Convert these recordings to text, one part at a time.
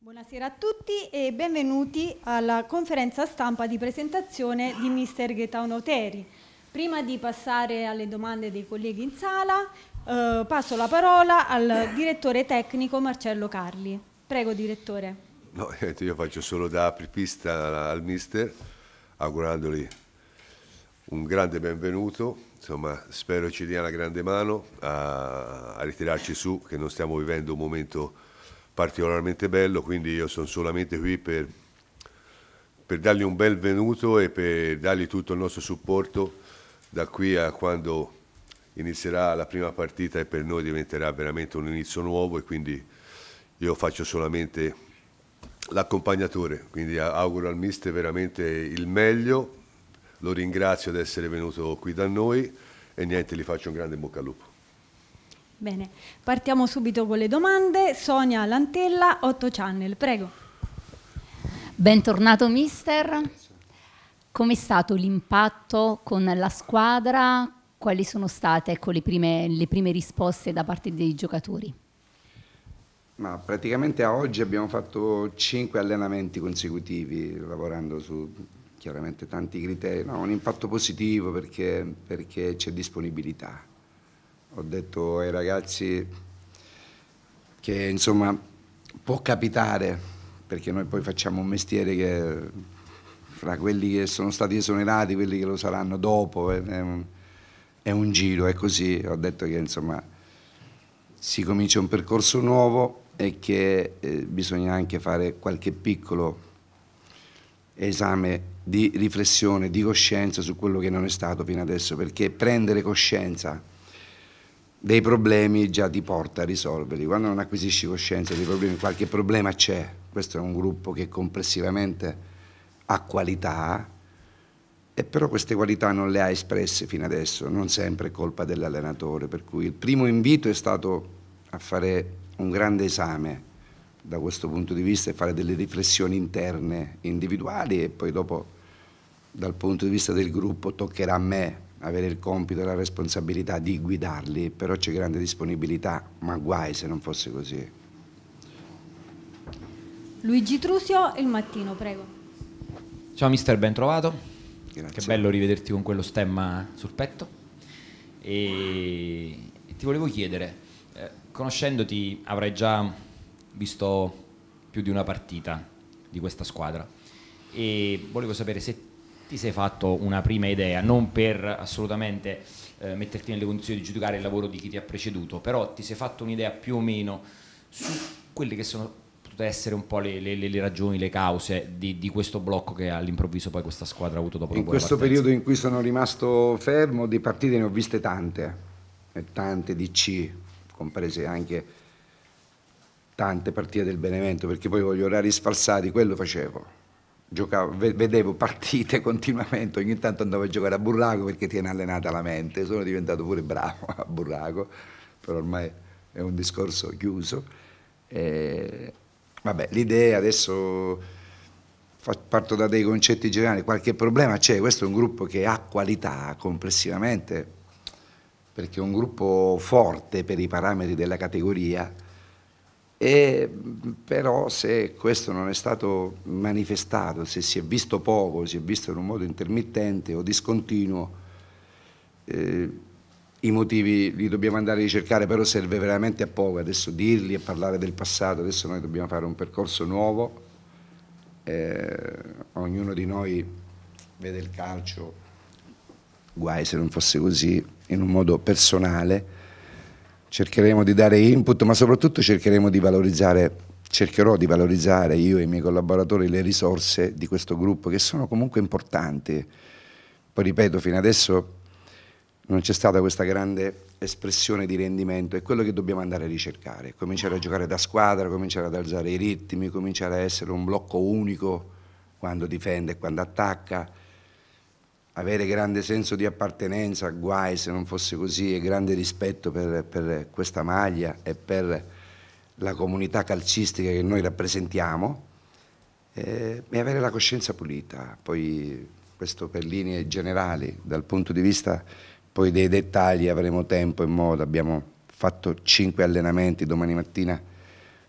Buonasera a tutti e benvenuti alla conferenza stampa di presentazione di Mister Gaetano Teri. Prima di passare alle domande dei colleghi in sala, eh, passo la parola al direttore tecnico Marcello Carli. Prego, direttore. No, io faccio solo da apripista al Mister, augurandogli un grande benvenuto. Insomma, spero ci dia una grande mano a, a ritirarci su, che non stiamo vivendo un momento particolarmente bello, quindi io sono solamente qui per, per dargli un bel venuto e per dargli tutto il nostro supporto da qui a quando inizierà la prima partita e per noi diventerà veramente un inizio nuovo e quindi io faccio solamente l'accompagnatore, quindi auguro al mister veramente il meglio, lo ringrazio di essere venuto qui da noi e niente, gli faccio un grande bocca al lupo. Bene, partiamo subito con le domande. Sonia Lantella, 8 Channel, prego. Bentornato mister. Com'è stato l'impatto con la squadra? Quali sono state ecco, le, prime, le prime risposte da parte dei giocatori? Ma praticamente a oggi abbiamo fatto cinque allenamenti consecutivi lavorando su chiaramente tanti criteri, no, un impatto positivo perché, perché c'è disponibilità. Ho detto ai ragazzi che insomma può capitare, perché noi poi facciamo un mestiere che fra quelli che sono stati esonerati, quelli che lo saranno dopo, è un, è un giro, è così. Ho detto che insomma si comincia un percorso nuovo e che eh, bisogna anche fare qualche piccolo esame di riflessione, di coscienza su quello che non è stato fino adesso, perché prendere coscienza dei problemi già ti porta a risolverli. Quando non acquisisci coscienza dei problemi, qualche problema c'è. Questo è un gruppo che complessivamente ha qualità, e però queste qualità non le ha espresse fino adesso, non sempre è colpa dell'allenatore, per cui il primo invito è stato a fare un grande esame da questo punto di vista e fare delle riflessioni interne individuali e poi dopo dal punto di vista del gruppo toccherà a me avere il compito e la responsabilità di guidarli, però c'è grande disponibilità, ma guai se non fosse così. Luigi Trusio, il mattino, prego. Ciao mister, ben trovato. Grazie. Che bello rivederti con quello stemma sul petto. E, ti volevo chiedere, eh, conoscendoti avrai già visto più di una partita di questa squadra e volevo sapere se ti sei fatto una prima idea, non per assolutamente eh, metterti nelle condizioni di giudicare il lavoro di chi ti ha preceduto, però ti sei fatto un'idea più o meno su quelle che sono potute essere un po' le, le, le ragioni, le cause di, di, questo blocco che all'improvviso poi questa squadra ha avuto dopo in la In questo periodo in cui sono rimasto fermo, di partite ne ho viste tante, e tante di C, comprese anche tante partite del Benevento, perché poi voglio orari sfalsati, quello facevo giocavo, vedevo partite continuamente, ogni tanto andavo a giocare a Burraco perché tiene allenata la mente, sono diventato pure bravo a Burraco, però ormai è un discorso chiuso. E, vabbè, l'idea adesso parto da dei concetti generali, qualche problema c'è, questo è un gruppo che ha qualità complessivamente, perché è un gruppo forte per i parametri della categoria, e, però se questo non è stato manifestato, se si è visto poco, si è visto in un modo intermittente o discontinuo, eh, i motivi li dobbiamo andare a ricercare, però serve veramente a poco. Adesso dirli e parlare del passato, adesso noi dobbiamo fare un percorso nuovo, eh, ognuno di noi vede il calcio, guai se non fosse così, in un modo personale, cercheremo di dare input, ma soprattutto cercheremo di valorizzare, cercherò di valorizzare io e i miei collaboratori le risorse di questo gruppo che sono comunque importanti. Poi ripeto, fino adesso non c'è stata questa grande espressione di rendimento, è quello che dobbiamo andare a ricercare, cominciare a giocare da squadra, cominciare ad alzare i ritmi, cominciare a essere un blocco unico quando difende e quando attacca avere grande senso di appartenenza, guai se non fosse così, e grande rispetto per, per questa maglia e per la comunità calcistica che noi rappresentiamo eh, e avere la coscienza pulita. Poi questo per linee generali, dal punto di vista poi dei dettagli avremo tempo e modo, abbiamo fatto cinque allenamenti, domani mattina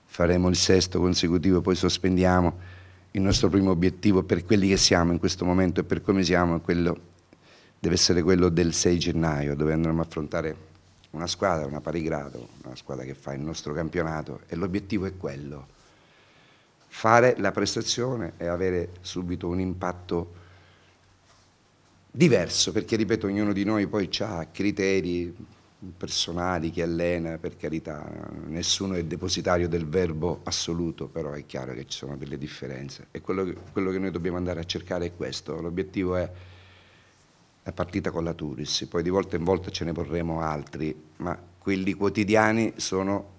faremo il sesto consecutivo, poi sospendiamo. Il nostro primo obiettivo per quelli che siamo in questo momento e per come siamo quello, deve essere quello del 6 gennaio, dove andremo a affrontare una squadra, una pari grado, una squadra che fa il nostro campionato. E l'obiettivo è quello, fare la prestazione e avere subito un impatto diverso, perché ripeto, ognuno di noi poi ha criteri personali che allena, per carità, nessuno è depositario del verbo assoluto, però è chiaro che ci sono delle differenze e quello che, quello che noi dobbiamo andare a cercare è questo, l'obiettivo è la partita con la Turis, poi di volta in volta ce ne porremo altri, ma quelli quotidiani sono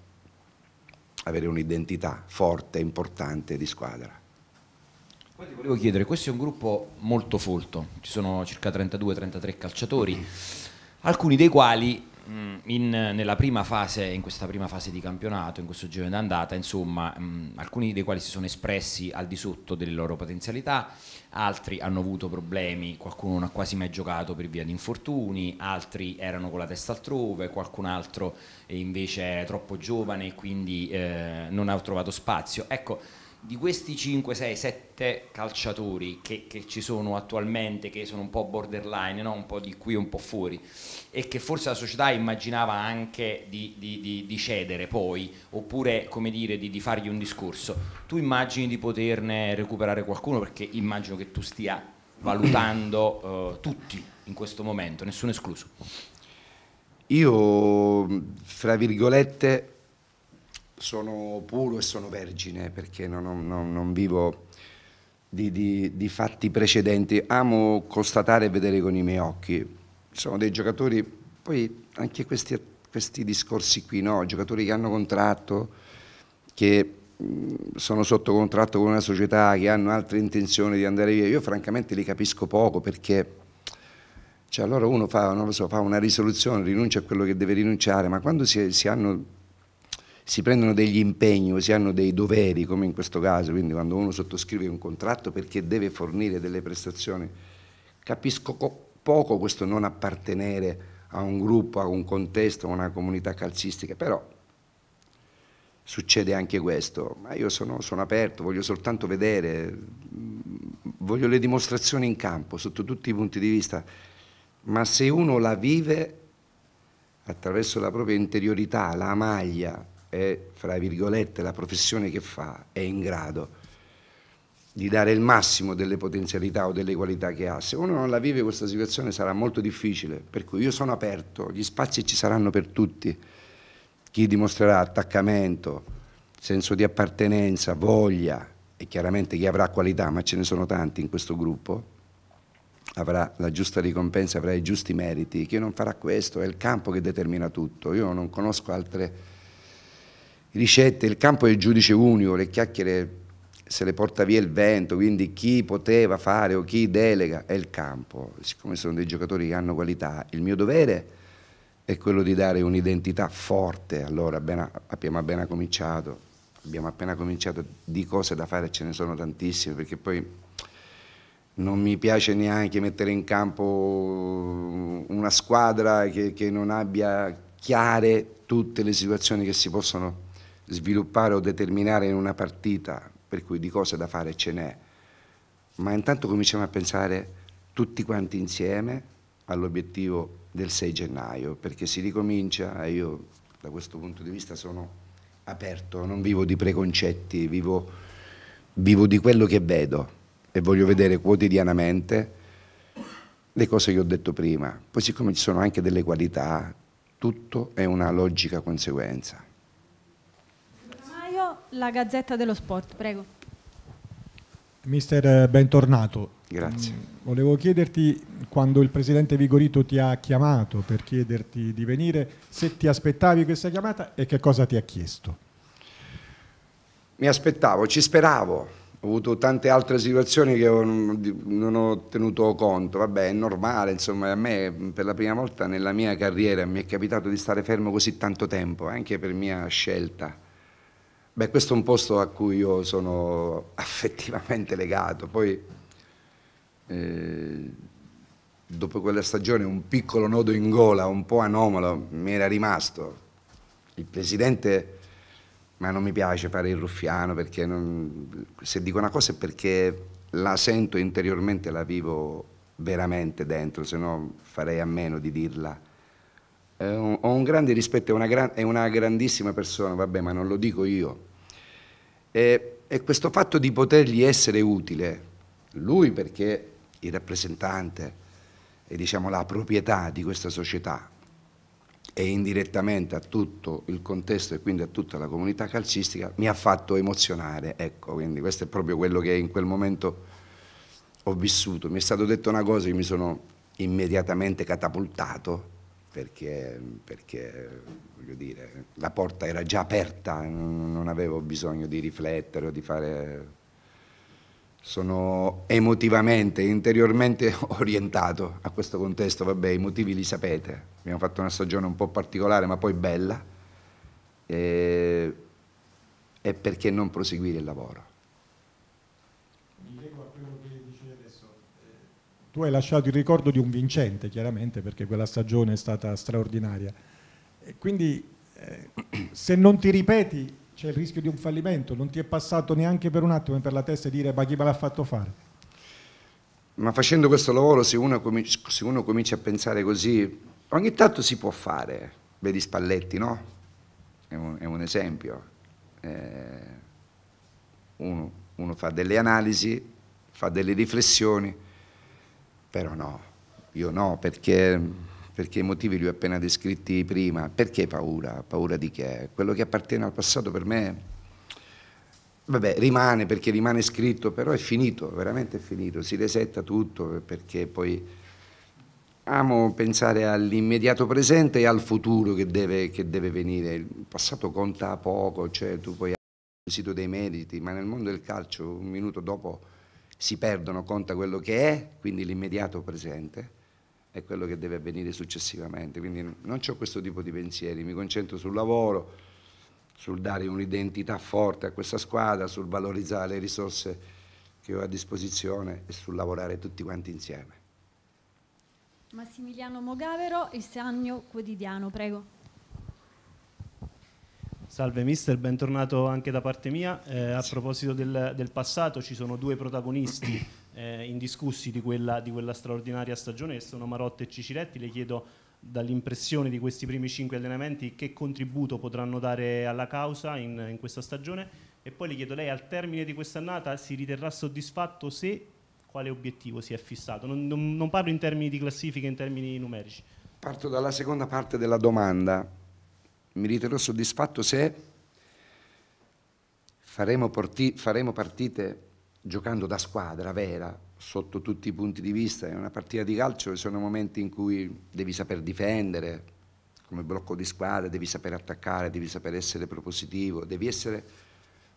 avere un'identità forte importante di squadra. Poi ti volevo chiedere, questo è un gruppo molto folto, ci sono circa 32-33 calciatori, alcuni dei quali in, nella prima fase, in questa prima fase di campionato, in questo giro d'andata, insomma, mh, mm, alcuni dei quali si sono espressi al di sotto delle loro potenzialità, altri hanno avuto problemi, qualcuno non ha quasi mai giocato per via di infortuni, altri erano con la testa altrove, qualcun altro invece è troppo giovane e quindi eh, non ha trovato spazio. Ecco, di questi 5, 6, 7 calciatori che, che, ci sono attualmente, che sono un po' borderline, no? un po' di qui e un po' fuori, e che forse la società immaginava anche di, di, di, di cedere poi, oppure come dire di, fargli un discorso, tu immagini di poterne recuperare qualcuno perché immagino che tu stia valutando uh, tutti in questo momento, nessuno escluso. Io, fra virgolette, sono puro e sono vergine perché non, non, non vivo di, di, di, fatti precedenti, amo constatare e vedere con i miei occhi. Sono dei giocatori, poi anche questi, questi discorsi qui, no? giocatori che hanno contratto, che sono sotto contratto con una società, che hanno altre intenzioni di andare via, io francamente li capisco poco perché cioè, allora uno fa, so, fa una risoluzione, rinuncia a quello che deve rinunciare, ma quando si, si hanno si prendono degli impegni si hanno dei doveri, come in questo caso, quindi quando uno sottoscrive un contratto perché deve fornire delle prestazioni, capisco poco questo non appartenere a un gruppo, a un contesto, a una comunità calcistica, però succede anche questo, ma io sono, sono aperto, voglio soltanto vedere, voglio le dimostrazioni in campo sotto tutti i punti di vista, ma se uno la vive attraverso la propria interiorità, la maglia, e, fra virgolette, la professione che fa è in grado di dare il massimo delle potenzialità o delle qualità che ha. Se uno non la vive questa situazione sarà molto difficile, per cui io sono aperto, gli spazi ci saranno per tutti. Chi dimostrerà attaccamento, senso di appartenenza, voglia e chiaramente chi avrà qualità, ma ce ne sono tanti in questo gruppo, avrà la giusta ricompensa, avrà i giusti meriti. Chi non farà questo è il campo che determina tutto. Io non conosco altre ricette, il campo il giudice unico, le chiacchiere se le porta via il vento, quindi chi poteva fare o chi delega è il campo. Siccome sono dei giocatori che hanno qualità, il mio dovere è quello di dare un'identità forte. Allora abbiamo appena cominciato, abbiamo appena cominciato di cose da fare, ce ne sono tantissime, perché poi non mi piace neanche mettere in campo una squadra che, che non abbia chiare tutte le situazioni che si possono sviluppare o determinare in una partita, per cui di cose da fare ce n'è, ma intanto cominciamo a pensare tutti quanti insieme all'obiettivo del 6 gennaio, perché si ricomincia e io da questo punto di vista sono aperto, non vivo di preconcetti, vivo, vivo di quello che vedo e voglio vedere quotidianamente le cose che ho detto prima. Poi siccome ci sono anche delle qualità, tutto è una logica conseguenza la Gazzetta dello Sport, prego. Mister, eh, bentornato. Grazie. Mm, volevo chiederti, quando il presidente Vigorito ti ha chiamato per chiederti di venire, se ti aspettavi questa chiamata e che cosa ti ha chiesto? Mi aspettavo, ci speravo. Ho avuto tante altre situazioni che non ho tenuto conto. Vabbè, è normale, insomma, a me per la prima volta nella mia carriera mi è capitato di stare fermo così tanto tempo, anche per mia scelta Beh, questo è un posto a cui io sono affettivamente legato. Poi, eh, dopo quella stagione, un piccolo nodo in gola, un po' anomalo, mi era rimasto. Il presidente ma non mi piace fare il ruffiano perché non, se dico una cosa è perché la sento interiormente, la vivo veramente dentro, se no farei a meno di dirla. Eh, ho un grande rispetto, è una, gran, è una, grandissima persona, vabbè, ma non lo dico io. E, e questo fatto di potergli essere utile, lui perché il rappresentante e diciamo la proprietà di questa società e indirettamente a tutto il contesto e quindi a tutta la comunità calcistica mi ha fatto emozionare, ecco, quindi questo è proprio quello che in quel momento ho vissuto. Mi è stato detto una cosa e mi sono immediatamente catapultato perché, perché dire, la porta era già aperta, non avevo bisogno di riflettere o di fare... Sono emotivamente, interiormente orientato a questo contesto, vabbè i motivi li sapete, abbiamo fatto una stagione un po' particolare ma poi bella. E, e perché non proseguire il lavoro? Tu hai lasciato il ricordo di un vincente, chiaramente, perché quella stagione è stata straordinaria. E quindi eh, se non ti ripeti c'è il rischio di un fallimento, non ti è passato neanche per un attimo per la testa di dire ma chi me l'ha fatto fare? Ma facendo questo lavoro, se uno, comincia, se uno comincia a pensare così, ogni tanto si può fare. Vedi Spalletti, no? È un, è un esempio. Eh, uno, uno fa delle analisi, fa delle riflessioni, però no, io no, perché, perché i motivi li ho appena descritti prima. Perché paura? Paura di che? Quello che appartiene al passato per me, vabbè, rimane perché rimane scritto, però è finito, veramente è finito, si resetta tutto perché poi amo pensare all'immediato presente e al futuro che deve, che deve, venire. Il passato conta poco, cioè tu puoi avere il sito dei meriti, ma nel mondo del calcio un minuto dopo si perdono, conta quello che è, quindi l'immediato presente, è quello che deve avvenire successivamente. Quindi non ho questo tipo di pensieri, mi concentro sul lavoro, sul dare un'identità forte a questa squadra, sul valorizzare le risorse che ho a disposizione e sul lavorare tutti quanti insieme. Massimiliano Mogavero, il Sagno Quotidiano, prego. Salve mister, bentornato anche da parte mia. Eh, a proposito del, del, passato, ci sono due protagonisti eh, indiscussi di quella, di quella, straordinaria stagione, che sono Marotta e Ciciretti. Le chiedo dall'impressione di questi primi cinque allenamenti che contributo potranno dare alla causa in, in questa stagione e poi le chiedo lei al termine di quest'annata si riterrà soddisfatto se quale obiettivo si è fissato? Non, non, non parlo in termini di classifica, in termini numerici. Parto dalla seconda parte della domanda mi riterrò soddisfatto se faremo, porti, faremo partite giocando da squadra vera, sotto tutti i punti di vista. In una partita di calcio ci sono momenti in cui devi saper difendere, come blocco di squadra, devi saper attaccare, devi saper essere propositivo, devi essere,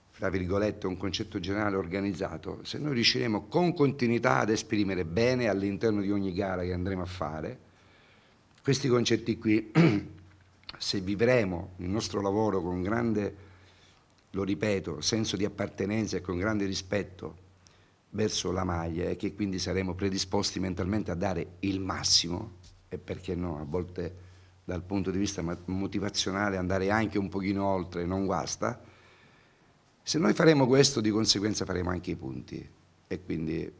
fra virgolette, un concetto generale organizzato. Se noi riusciremo con continuità ad esprimere bene all'interno di ogni gara che andremo a fare, questi concetti qui se vivremo il nostro lavoro con grande, lo ripeto, senso di appartenenza e con grande rispetto verso la maglia e che quindi saremo predisposti mentalmente a dare il massimo e perché no, a volte dal punto di vista motivazionale andare anche un pochino oltre non guasta, se noi faremo questo di conseguenza faremo anche i punti. E quindi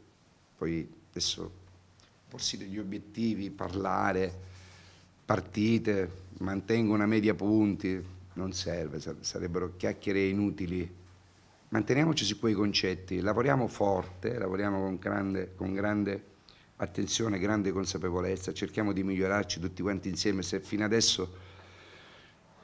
poi adesso porsi degli obiettivi, parlare, partite, mantengo una media punti, non serve, sarebbero chiacchiere inutili. Manteniamoci su quei concetti, lavoriamo forte, lavoriamo con grande, con grande attenzione, grande consapevolezza, cerchiamo di migliorarci tutti quanti insieme. Se fino adesso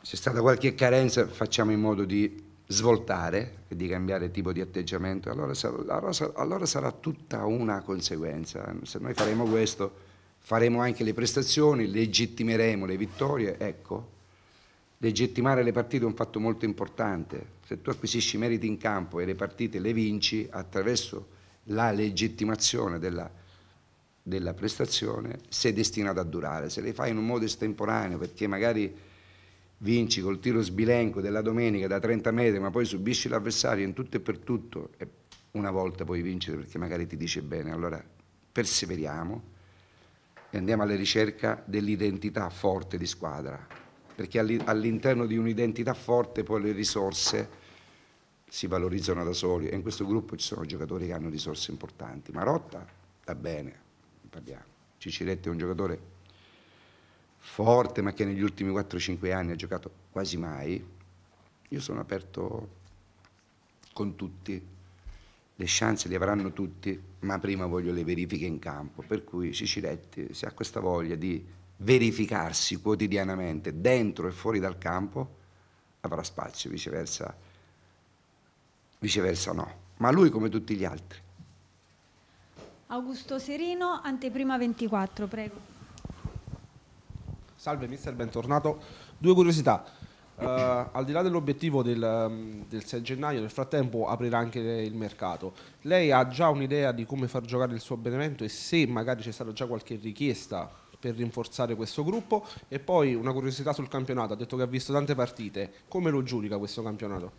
c'è stata qualche carenza, facciamo in modo di svoltare e di cambiare tipo di atteggiamento, allora allora, allora sarà tutta una conseguenza. Se noi faremo questo faremo anche le prestazioni, legittimeremo le vittorie, ecco, legittimare le partite è un fatto molto importante, se tu acquisisci meriti in campo e le partite le vinci attraverso la legittimazione della, della prestazione, sei destinato a durare, se le fai in un modo estemporaneo perché magari vinci col tiro sbilenco della domenica da 30 metri ma poi subisci l'avversario in tutto e per tutto e una volta puoi vincere perché magari ti dice bene, allora perseveriamo, e andiamo alla ricerca dell'identità forte di squadra, perché all'interno di un'identità forte poi le risorse si valorizzano da soli e in questo gruppo ci sono giocatori che hanno risorse importanti. Marotta va bene, parliamo. Ciciretti è un giocatore forte ma che negli ultimi 4-5 anni ha giocato quasi mai. Io sono aperto con tutti, le chance le avranno tutti, ma prima voglio le verifiche in campo, per cui Ciciretti se ha questa voglia di verificarsi quotidianamente dentro e fuori dal campo avrà spazio, viceversa viceversa no, ma lui come tutti gli altri. Augusto Serino, anteprima 24, prego. Salve mister, bentornato. Due curiosità. Uh, al di là dell'obiettivo del, um, del, 6 gennaio, nel frattempo aprirà anche il mercato. Lei ha già un'idea di come far giocare il suo Benevento e se magari c'è stata già qualche richiesta per rinforzare questo gruppo? E poi una curiosità sul campionato, ha detto che ha visto tante partite. Come lo giudica questo campionato?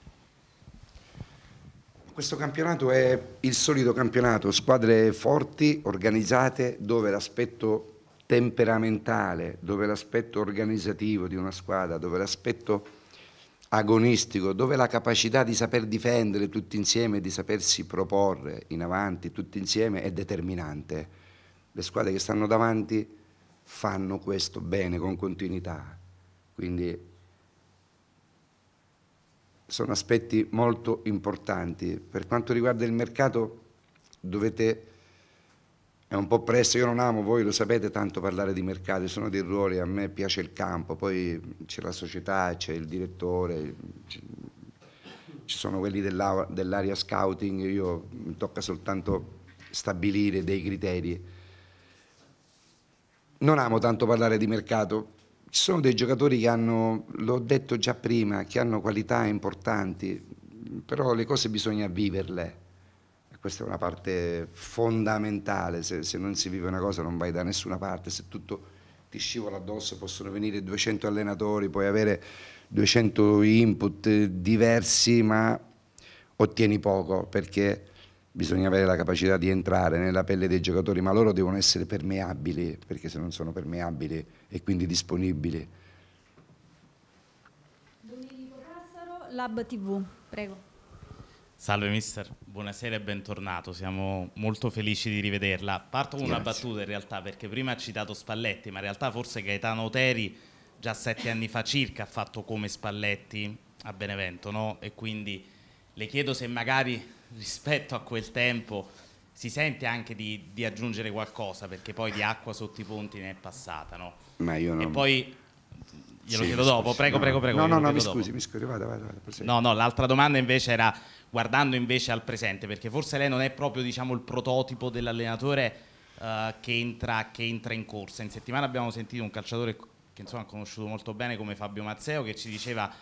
Questo campionato è il solito campionato, squadre forti, organizzate, dove l'aspetto temperamentale, dove l'aspetto organizzativo di una squadra, dove l'aspetto agonistico, dove la capacità di saper difendere tutti insieme, di sapersi proporre in avanti tutti insieme è determinante. Le squadre che stanno davanti fanno questo bene, con continuità. Quindi sono aspetti molto importanti. Per quanto riguarda il mercato dovete, è un po' presto, io non amo, voi lo sapete tanto parlare di mercato, sono dei ruoli, a me piace il campo, poi c'è la società, c'è il direttore, ci sono quelli dell'area scouting, io mi tocca soltanto stabilire dei criteri. Non amo tanto parlare di mercato, ci sono dei giocatori che hanno, l'ho detto già prima, che hanno qualità importanti, però le cose bisogna viverle. Questa è una parte fondamentale, se, se non si vive una cosa non vai da nessuna parte, se tutto ti scivola addosso possono venire 200 allenatori, puoi avere 200 input diversi, ma ottieni poco perché bisogna avere la capacità di entrare nella pelle dei giocatori, ma loro devono essere permeabili, perché se non sono permeabili e quindi disponibili. Domenico Cassaro, Lab TV, prego. Salve mister, buonasera e bentornato, siamo molto felici di rivederla. Parto con Grazie. una battuta in realtà, perché prima ha citato Spalletti, ma in realtà forse Gaetano Oteri già sette anni fa circa ha fatto come Spalletti a Benevento, no? E quindi le chiedo se magari rispetto a quel tempo si sente anche di, di, aggiungere qualcosa perché poi di acqua sotto i ponti ne è passata, no? Ma io non... E poi glielo sì, chiedo dopo, prego, no, prego, prego. No, no, no, mi dopo. scusi, mi scusi, vada, vada, vada No, no, l'altra domanda invece era guardando invece al presente, perché forse lei non è proprio, diciamo, il prototipo dell'allenatore uh, che, entra, che entra in corsa. In settimana abbiamo sentito un calciatore che insomma ha conosciuto molto bene come Fabio Mazzeo che ci diceva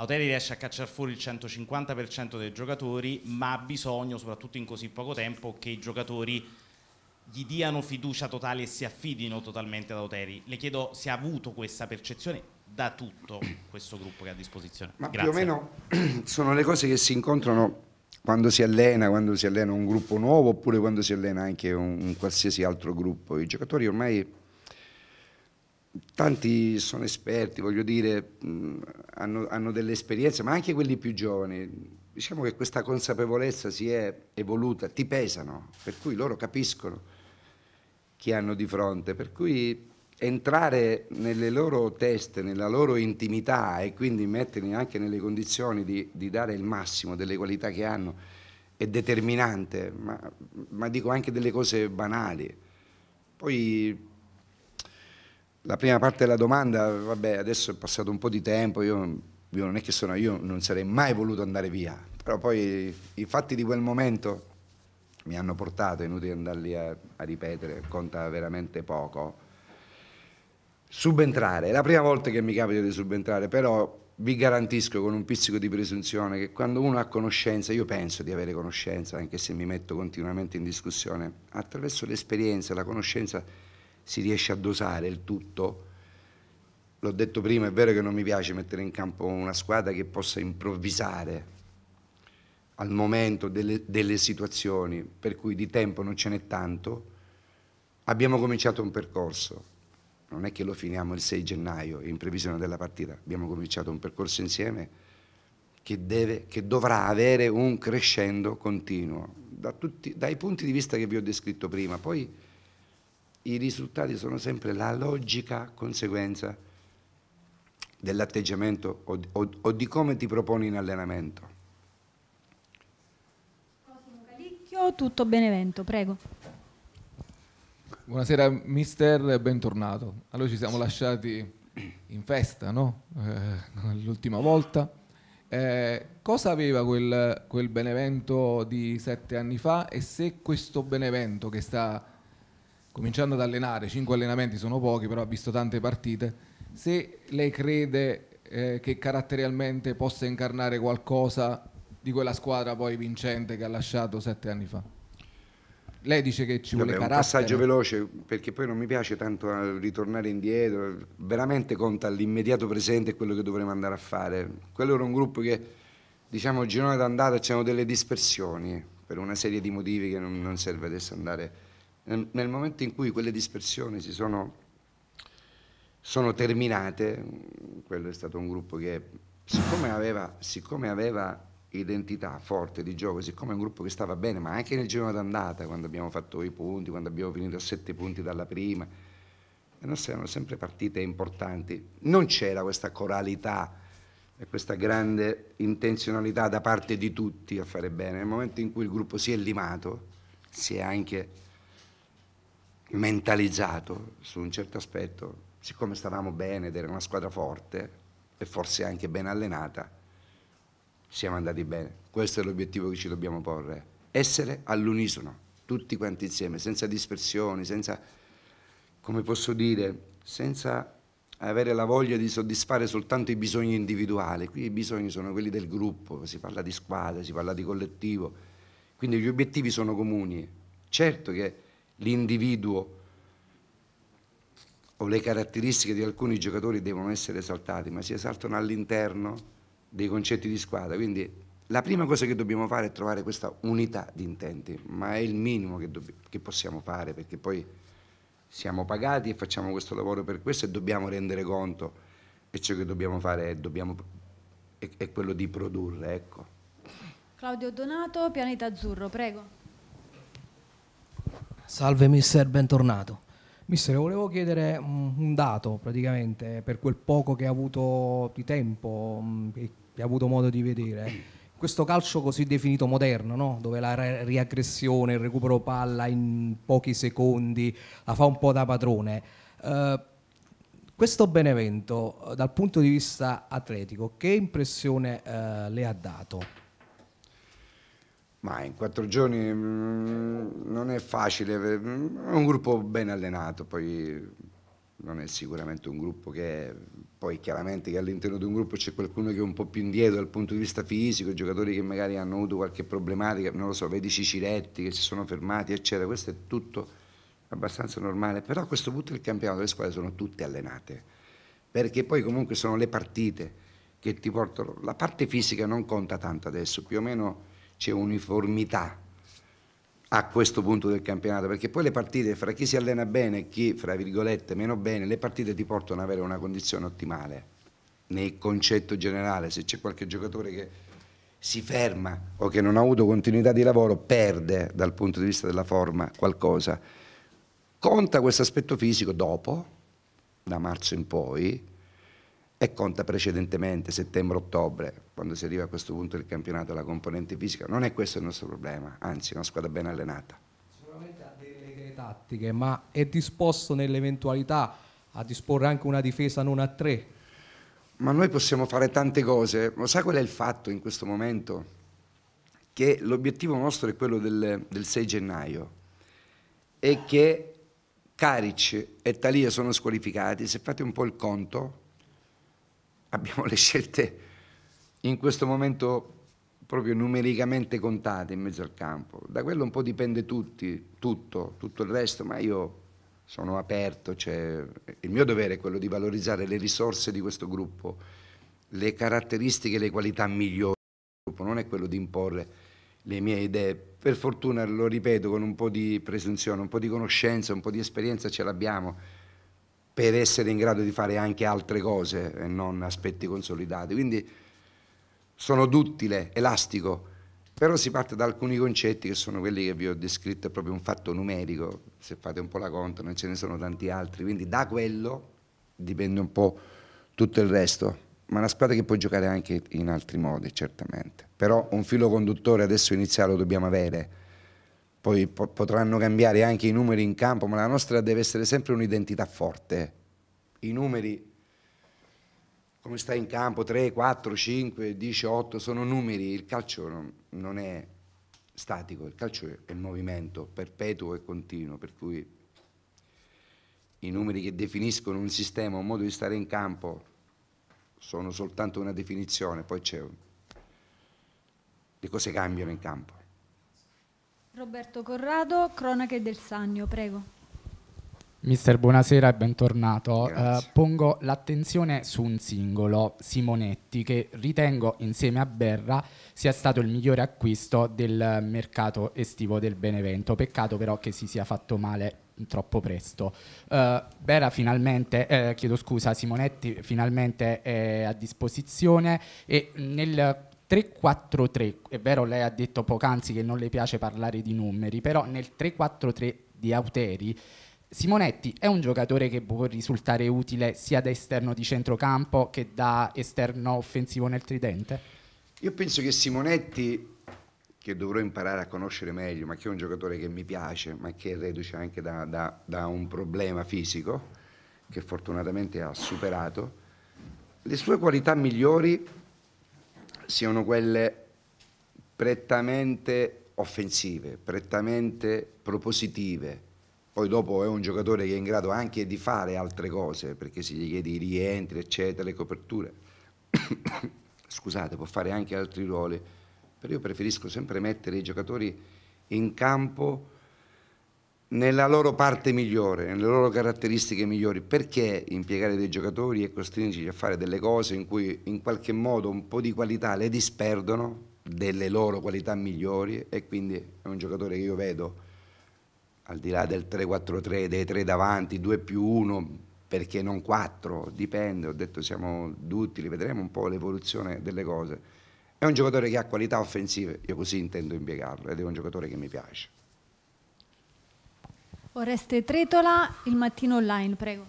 Auteri riesce a cacciare fuori il 150% dei giocatori, ma ha bisogno, soprattutto in così poco tempo, che i giocatori gli diano fiducia totale e si affidino totalmente ad Auteri. Le chiedo se ha avuto questa percezione da tutto questo gruppo che ha a disposizione. Ma Grazie. più o meno sono le cose che si incontrano quando si allena, quando si allena un gruppo nuovo oppure quando si allena anche un, un qualsiasi altro gruppo. I giocatori ormai tanti sono esperti, voglio dire, hanno, hanno, delle esperienze, ma anche quelli più giovani. Diciamo che questa consapevolezza si è evoluta, ti pesano, per cui loro capiscono chi hanno di fronte, per cui entrare nelle loro teste, nella loro intimità e quindi metterli anche nelle condizioni di, di dare il massimo delle qualità che hanno è determinante, ma, ma dico anche delle cose banali. Poi la prima parte della domanda, vabbè, adesso è passato un po' di tempo, io, io, non è che sono, io non sarei mai voluto andare via, però poi i fatti di quel momento mi hanno portato, è inutile andarli a, a ripetere, conta veramente poco. Subentrare, è la prima volta che mi capita di subentrare, però vi garantisco con un pizzico di presunzione che quando uno ha conoscenza, io penso di avere conoscenza, anche se mi metto continuamente in discussione, attraverso l'esperienza, la conoscenza si riesce a dosare il tutto. L'ho detto prima, è vero che non mi piace mettere in campo una squadra che possa improvvisare al momento delle, delle situazioni, per cui di tempo non ce n'è tanto. Abbiamo cominciato un percorso non è che lo finiamo il 6 gennaio in previsione della partita, abbiamo cominciato un percorso insieme che, deve, che dovrà avere un crescendo continuo, da tutti, dai punti di vista che vi ho descritto prima, poi i risultati sono sempre la logica conseguenza dell'atteggiamento o, o, o di come ti proponi in allenamento. Cosimo Calicchio, tutto Benevento, prego. Buonasera mister, bentornato. Allora ci siamo lasciati in festa, no? Eh, l'ultima volta. Eh, cosa aveva quel, quel, Benevento di sette anni fa e se questo Benevento che sta cominciando ad allenare, cinque allenamenti sono pochi, però ha visto tante partite, se lei crede eh, che caratterialmente possa incarnare qualcosa di quella squadra poi vincente che ha lasciato sette anni fa. Lei dice che ci vuole Vabbè, carattere. Un passaggio veloce, perché poi non mi piace tanto ritornare indietro, veramente conta l'immediato presente e quello che dovremo andare a fare. Quello era un gruppo che, diciamo, il girone d'andata c'erano delle dispersioni, per una serie di motivi che non, non serve adesso andare. Nel, nel, momento in cui quelle dispersioni si sono, sono terminate, quello è stato un gruppo che, siccome aveva, siccome aveva identità forte di gioco, siccome è un gruppo che stava bene, ma anche nel girone d'andata, quando abbiamo fatto i punti, quando abbiamo finito a sette punti dalla prima, le nostre erano sempre partite importanti. Non c'era questa coralità e questa grande intenzionalità da parte di tutti a fare bene. Nel momento in cui il gruppo si è limato, si è anche mentalizzato su un certo aspetto, siccome stavamo bene ed era una squadra forte e forse anche ben allenata, siamo andati bene. Questo è l'obiettivo che ci dobbiamo porre, essere all'unisono, tutti quanti insieme, senza dispersioni, senza, come posso dire, senza avere la voglia di soddisfare soltanto i bisogni individuali. Qui i bisogni sono quelli del gruppo, si parla di squadra, si parla di collettivo, quindi gli obiettivi sono comuni. Certo che l'individuo o le caratteristiche di alcuni giocatori devono essere esaltati, ma si esaltano all'interno dei concetti di squadra. Quindi la prima cosa che dobbiamo fare è trovare questa unità di intenti, ma è il minimo che, che possiamo fare perché poi siamo pagati e facciamo questo lavoro per questo e dobbiamo rendere conto e ciò che dobbiamo fare è, dobbiamo, è, è quello di produrre. Ecco. Claudio Donato, Pianeta Azzurro, prego. Salve mister, bentornato. Mister, volevo chiedere un dato praticamente per quel poco che ha avuto di tempo, che che ha avuto modo di vedere, questo calcio così definito moderno, no? dove la riaggressione, il recupero palla in pochi secondi la fa un po' da padrone. Uh, questo Benevento, dal punto di vista atletico, che impressione uh, le ha dato? Ma in quattro giorni mm, non è facile, è un gruppo ben allenato, poi non è sicuramente un gruppo che poi chiaramente che all'interno di un gruppo c'è qualcuno che è un po' più indietro dal punto di vista fisico, giocatori che magari hanno avuto qualche problematica, non lo so, vedi Ciciretti che si sono fermati, eccetera, questo è tutto abbastanza normale, però a questo punto del campionato le squadre sono tutte allenate, perché poi comunque sono le partite che ti portano, la parte fisica non conta tanto adesso, più o meno c'è uniformità a questo punto del campionato, perché poi le partite fra chi si allena bene e chi, fra virgolette, meno bene, le partite ti portano ad avere una condizione ottimale. Nel concetto generale, se c'è qualche giocatore che si ferma o che non ha avuto continuità di lavoro, perde dal punto di vista della forma qualcosa. Conta questo aspetto fisico dopo, da marzo in poi, e conta precedentemente, settembre-ottobre, quando si arriva a questo punto del campionato, la componente fisica. Non è questo il nostro problema, anzi è una squadra ben allenata. Sicuramente ha delle leghe tattiche, ma è disposto nell'eventualità a disporre anche una difesa non a tre? Ma noi possiamo fare tante cose, ma sai qual è il fatto in questo momento? Che l'obiettivo nostro è quello del, del 6 gennaio e che Caric e Talia sono squalificati, se fate un po' il conto, abbiamo le scelte in questo momento proprio numericamente contate in mezzo al campo. Da quello un po' dipende tutti, tutto, tutto il resto, ma io sono aperto, cioè, il mio dovere è quello di valorizzare le risorse di questo gruppo, le caratteristiche e le qualità migliori del gruppo, non è quello di imporre le mie idee. Per fortuna, lo ripeto, con un po' di presunzione, un po' di conoscenza, un po' di esperienza ce l'abbiamo per essere in grado di fare anche altre cose e non aspetti consolidati. Quindi sono duttile, elastico, però si parte da alcuni concetti che sono quelli che vi ho descritto, è proprio un fatto numerico, se fate un po' la conta non ce ne sono tanti altri, quindi da quello dipende un po' tutto il resto, ma una squadra che può giocare anche in altri modi, certamente. Però un filo conduttore adesso iniziale lo dobbiamo avere, poi po- potranno cambiare anche i numeri in campo, ma la nostra deve essere sempre un'identità forte. I numeri, come sta in campo, 3, 4, 5, 10, 8, sono numeri, il calcio non, non è statico, il calcio è movimento perpetuo e continuo, per cui i numeri che definiscono un sistema, un modo di stare in campo, sono soltanto una definizione, poi c'è le cose cambiano in campo. Roberto Corrado, Cronache del Sannio, prego. Mister, buonasera e bentornato. Uh, pongo l'attenzione su un singolo, Simonetti, che ritengo insieme a Berra sia stato il migliore acquisto del mercato estivo del Benevento. Peccato però che si sia fatto male troppo presto. Uh, Berra finalmente, eh, chiedo scusa, Simonetti finalmente è a disposizione e nel 3-4-3, è vero lei ha detto poc'anzi che non le piace parlare di numeri, però nel 3-4-3 di Auteri Simonetti è un giocatore che può risultare utile sia da esterno di centrocampo che da esterno offensivo nel tridente? Io penso che Simonetti, che dovrò imparare a conoscere meglio, ma che è un giocatore che mi piace, ma che è reduce anche da, da, da un problema fisico, che fortunatamente ha superato, le sue qualità migliori siano quelle prettamente offensive, prettamente propositive, poi dopo è un giocatore che è in grado anche di fare altre cose, perché si gli chiede i rientri, eccetera, le coperture. Scusate, può fare anche altri ruoli, però io preferisco sempre mettere i giocatori in campo nella loro parte migliore, nelle loro caratteristiche migliori. Perché impiegare dei giocatori e costringerli a fare delle cose in cui in qualche modo un po' di qualità le disperdono delle loro qualità migliori e quindi è un giocatore che io vedo al di là del 3-4-3, dei tre davanti, 2 più 1, perché non 4, dipende, ho detto siamo duttili, vedremo un po' l'evoluzione delle cose. È un giocatore che ha qualità offensive, io così intendo impiegarlo, ed è un giocatore che mi piace. Oreste Tretola, il mattino online, prego.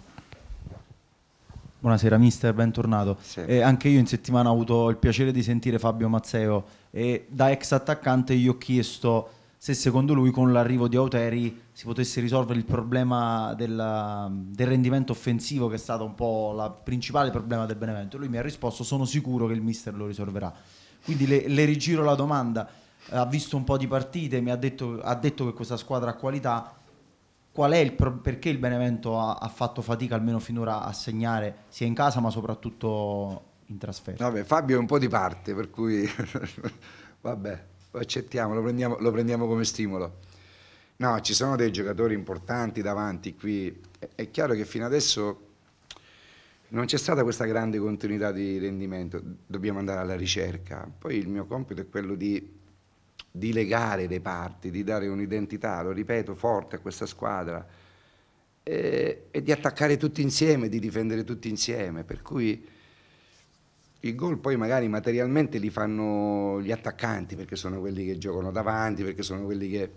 Buonasera mister, bentornato. Sì. Eh, anche io in settimana ho avuto il piacere di sentire Fabio Mazzeo e da ex attaccante gli ho chiesto se secondo lui con l'arrivo di Auteri si potesse risolvere il problema della, del rendimento offensivo che è stato un po' il principale problema del Benevento. Lui mi ha risposto sono sicuro che il mister lo risolverà. Quindi le, le rigiro la domanda, ha visto un po' di partite, mi ha detto, ha detto che questa squadra ha qualità, qual è il pro- perché il Benevento ha, ha, fatto fatica almeno finora a segnare sia in casa ma soprattutto in trasferta? Vabbè, Fabio è un po' di parte, per cui vabbè lo accettiamo, lo prendiamo, lo prendiamo come stimolo. No, ci sono dei giocatori importanti davanti qui. È chiaro che fino adesso non c'è stata questa grande continuità di rendimento, dobbiamo andare alla ricerca. Poi il mio compito è quello di, di legare le parti, di dare un'identità, lo ripeto, forte a questa squadra e, e di attaccare tutti insieme, di difendere tutti insieme. Per cui i gol poi magari materialmente li fanno gli attaccanti perché sono quelli che giocano davanti, perché sono quelli che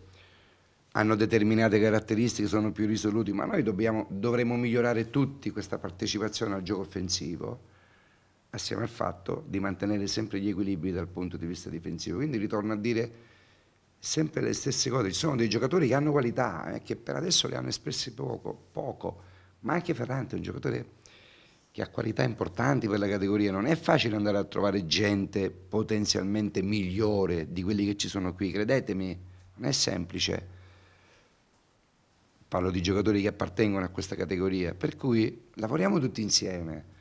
hanno determinate caratteristiche, sono più risoluti, ma noi dovremmo migliorare tutti questa partecipazione al gioco offensivo assieme al fatto di mantenere sempre gli equilibri dal punto di vista difensivo. Quindi ritorno a dire sempre le stesse cose, ci sono dei giocatori che hanno qualità, eh, che per adesso le hanno espresse poco, poco, ma anche Ferrante è un giocatore che ha qualità importanti per la categoria, non è facile andare a trovare gente potenzialmente migliore di quelli che ci sono qui, credetemi, non è semplice. Parlo di giocatori che appartengono a questa categoria, per cui lavoriamo tutti insieme.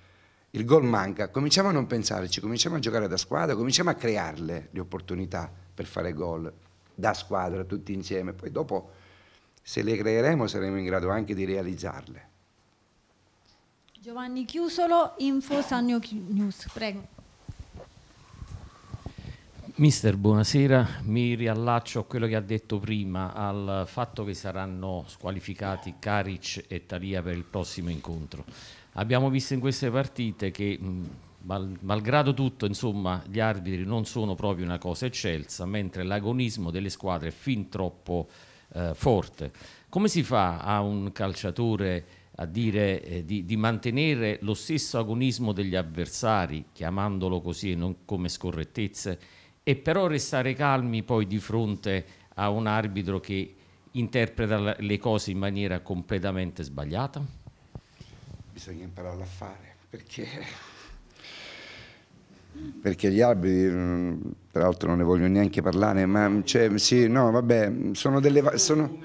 Il gol manca, cominciamo a non pensarci, cominciamo a giocare da squadra, cominciamo a crearle le opportunità per fare gol da squadra tutti insieme, poi dopo se le creeremo saremo in grado anche di realizzarle. Giovanni Chiusolo, Info Sannio News, prego. Mister, buonasera. Mi riallaccio a quello che ha detto prima, al fatto che saranno squalificati Karic e Talia per il prossimo incontro. Abbiamo visto in queste partite che, mal, malgrado tutto, insomma, gli arbitri non sono proprio una cosa eccelsa, mentre l'agonismo delle squadre è fin troppo eh, forte. Come si fa a un calciatore a dire eh, di, di, mantenere lo stesso agonismo degli avversari, chiamandolo così e non come scorrettezze, e però restare calmi poi di fronte a un arbitro che interpreta le cose in maniera completamente sbagliata? Bisogna impararlo a fare, perché, perché gli arbitri, mm, peraltro non ne voglio neanche parlare, ma cioè, sì, no, vabbè, sono delle... Sono,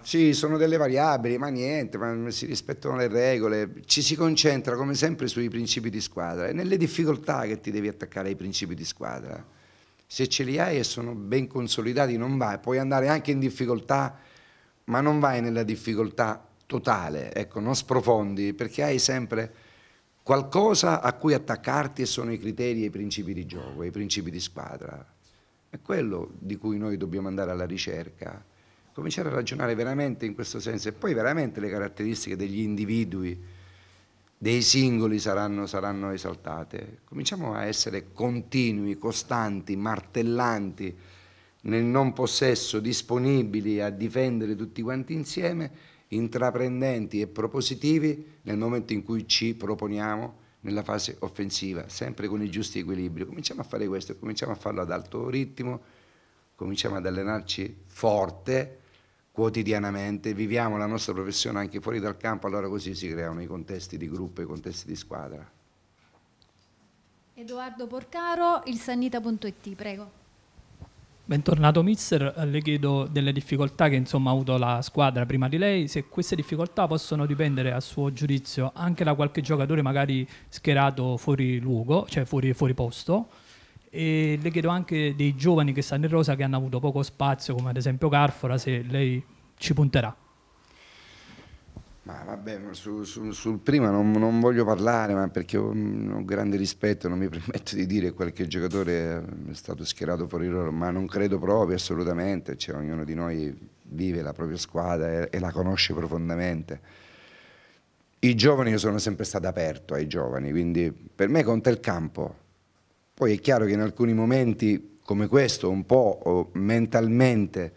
sì, sono delle variabili, ma niente, ma si rispettano le regole, ci si concentra come sempre sui principi di squadra, è nelle difficoltà che ti devi attaccare ai principi di squadra. Se ce li hai e sono ben consolidati non vai, puoi andare anche in difficoltà, ma non vai nella difficoltà totale, ecco, non sprofondi, perché hai sempre qualcosa a cui attaccarti e sono i criteri e i principi di gioco, i principi di squadra. È quello di cui noi dobbiamo andare alla ricerca, cominciare a ragionare veramente in questo senso e poi veramente le caratteristiche degli individui dei singoli saranno, saranno esaltate. Cominciamo a essere continui, costanti, martellanti nel non possesso, disponibili a difendere tutti quanti insieme, intraprendenti e propositivi nel momento in cui ci proponiamo nella fase offensiva, sempre con i giusti equilibri. Cominciamo a fare questo, cominciamo a farlo ad alto ritmo, cominciamo ad allenarci forte, quotidianamente, viviamo la nostra professione anche fuori dal campo, allora così si creano i contesti di gruppo, i contesti di squadra. Edoardo Porcaro, il Sannita.it, prego. Bentornato mister, le chiedo delle difficoltà che insomma, ha avuto la squadra prima di lei, se queste difficoltà possono dipendere a suo giudizio anche da qualche giocatore magari schierato fuori luogo, cioè fuori, fuori posto, e le chiedo anche dei giovani che stanno in rosa che hanno avuto poco spazio, come ad esempio Carfora, se lei ci punterà. Ma vabbè, su, su, sul prima non, non, voglio parlare, ma perché ho, ho, grande rispetto, non mi permetto di dire che qualche giocatore è stato schierato fuori loro, ma non credo proprio assolutamente, cioè, ognuno di noi vive la propria squadra e, e la conosce profondamente. I giovani, io sono sempre stato aperto ai giovani, quindi per me conta il campo, poi è chiaro che in alcuni momenti come questo, un po' mentalmente,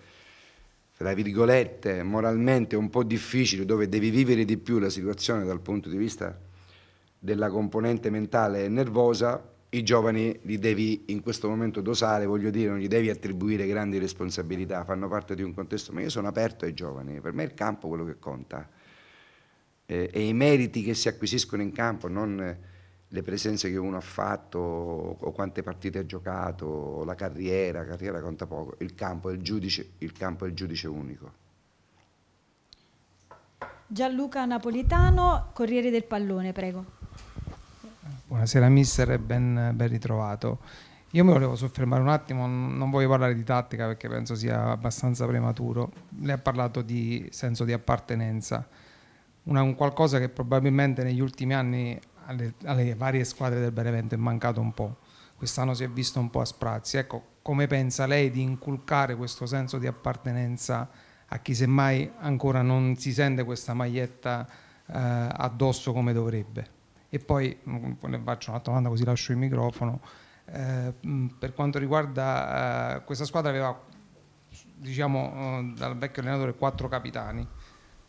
tra virgolette, moralmente un po' difficile, dove devi vivere di più la situazione dal punto di vista della componente mentale e nervosa, i giovani li devi in questo momento dosare, voglio dire, non gli devi attribuire grandi responsabilità, fanno parte di un contesto, ma io sono aperto ai giovani, per me è il campo quello che conta. Eh, e i meriti che si acquisiscono in campo, non le presenze che uno ha fatto o quante partite ha giocato, la carriera, la carriera conta poco, il campo è il giudice, il campo è il giudice unico. Gianluca Napolitano, Corriere del Pallone, prego. Buonasera mister e ben, ben ritrovato. Io mi volevo soffermare un attimo, non voglio parlare di tattica perché penso sia abbastanza prematuro. Lei ha parlato di senso di appartenenza, una, un qualcosa che probabilmente negli ultimi anni alle, alle, varie squadre del Benevento è mancato un po'. Quest'anno si è visto un po' a sprazzi. Ecco, come pensa lei di inculcare questo senso di appartenenza a chi semmai ancora non si sente questa maglietta eh, addosso come dovrebbe? E poi mm, ne faccio un'altra domanda così lascio il microfono. Eh, mm, per quanto riguarda eh, questa squadra aveva diciamo eh, dal vecchio allenatore quattro capitani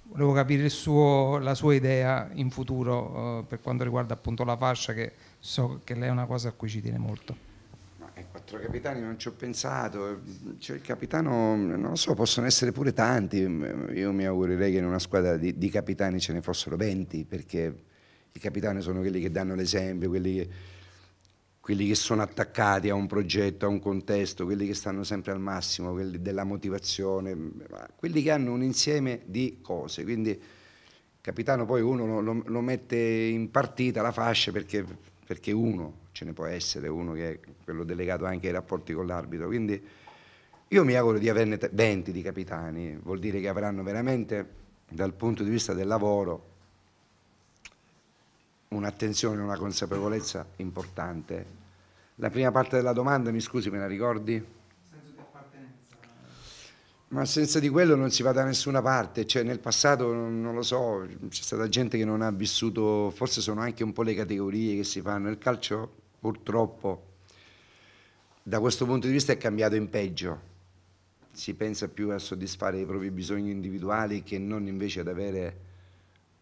volevo capire suo, la sua idea in futuro uh, per quanto riguarda appunto la fascia che so che lei è una cosa a cui ci tiene molto. Ai quattro capitani non ci ho pensato, cioè, il capitano non lo so, possono essere pure tanti, io mi augurerei che in una squadra di, di capitani ce ne fossero 20 perché i capitani sono quelli che danno l'esempio, quelli che quelli che sono attaccati a un progetto, a un contesto, quelli che stanno sempre al massimo, quelli della motivazione, quelli che hanno un insieme di cose. Quindi il capitano poi uno lo, lo mette in partita la fascia perché, perché, uno, ce ne può essere uno che è quello delegato anche ai rapporti con l'arbitro. Quindi io mi auguro di averne 20 di capitani, vuol dire che avranno veramente dal punto di vista del lavoro un'attenzione, una consapevolezza importante. La prima parte della domanda, mi scusi, me la ricordi? Ma senza di quello non si va da nessuna parte, cioè nel passato non lo so, c'è stata gente che non ha vissuto, forse sono anche un po' le categorie che si fanno, il calcio purtroppo da questo punto di vista è cambiato in peggio, si pensa più a soddisfare i propri bisogni individuali che non invece ad avere,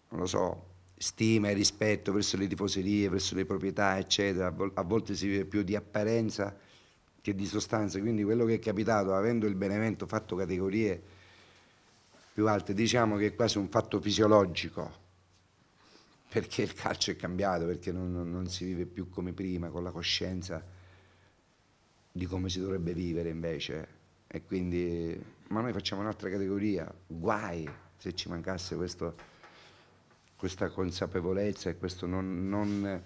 non lo so, stima e rispetto verso le tifoserie, verso le proprietà, eccetera. A volte si vive più di apparenza che di sostanza, quindi quello che è capitato, avendo il Benevento fatto categorie più alte, diciamo che è quasi un fatto fisiologico, perché il calcio è cambiato, perché non, non si vive più come prima, con la coscienza di come si dovrebbe vivere invece. E quindi, ma noi facciamo un'altra categoria, guai se ci mancasse questo questa consapevolezza e questo non, non,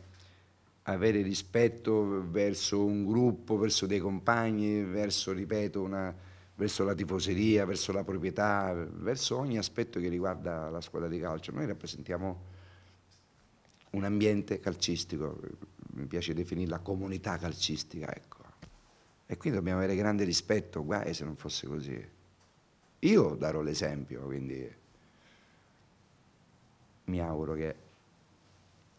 avere rispetto verso un gruppo, verso dei compagni, verso, ripeto, una, verso la tifoseria, verso la proprietà, verso ogni aspetto che riguarda la squadra di calcio. Noi rappresentiamo un ambiente calcistico, mi piace definirla comunità calcistica, ecco. E quindi dobbiamo avere grande rispetto, guai se non fosse così. Io darò l'esempio, quindi mi auguro che,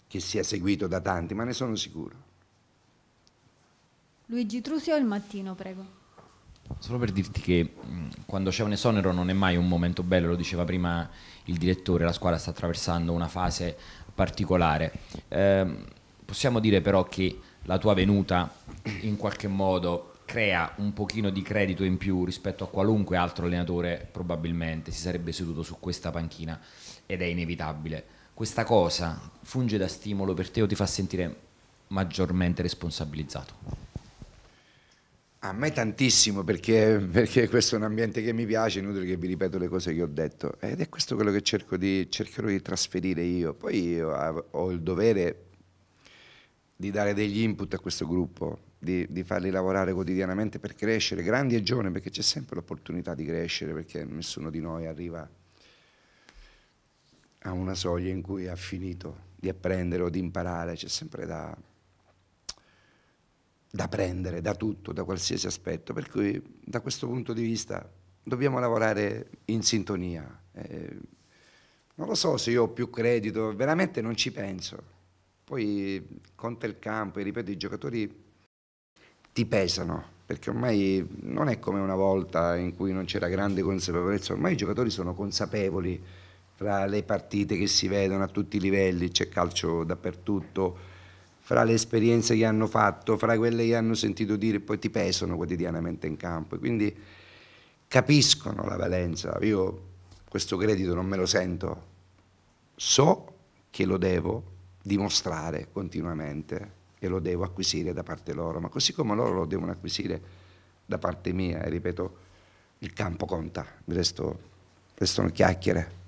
che sia seguito da tanti, ma ne sono sicuro. Luigi Trusio, il mattino, prego. Solo per dirti che quando c'è un esonero non è mai un momento bello, lo diceva prima il direttore, la squadra sta attraversando una fase particolare. Eh, possiamo dire però che la tua venuta in qualche modo crea un pochino di credito in più rispetto a qualunque altro allenatore probabilmente si sarebbe seduto su questa panchina ed è inevitabile. Questa cosa funge da stimolo per te o ti fa sentire maggiormente responsabilizzato? A me tantissimo perché, perché, questo è un ambiente che mi piace, inutile che vi ripeto le cose che ho detto ed è questo quello che cerco di, cercherò di trasferire io. Poi io ho il dovere di dare degli input a questo gruppo, di, di, farli lavorare quotidianamente per crescere, grandi e giovani, perché c'è sempre l'opportunità di crescere, perché nessuno di noi arriva a una soglia in cui ha finito di apprendere o di imparare, c'è sempre da, da prendere, da tutto, da qualsiasi aspetto. Per cui da questo punto di vista dobbiamo lavorare in sintonia. Eh, non lo so se io ho più credito, veramente non ci penso. Poi conta il campo e ripeto, i giocatori ti pesano, perché ormai non è come una volta in cui non c'era grande consapevolezza, ormai i giocatori sono consapevoli fra le partite che si vedono a tutti i livelli, c'è calcio dappertutto, fra le esperienze che hanno fatto, fra quelle che hanno sentito dire, poi ti pesano quotidianamente in campo. Quindi capiscono la valenza. Io questo credito non me lo sento, so che lo devo dimostrare continuamente e lo devo acquisire da parte loro, ma così come loro lo devono acquisire da parte mia, e ripeto, il campo conta, il resto, restano chiacchiere.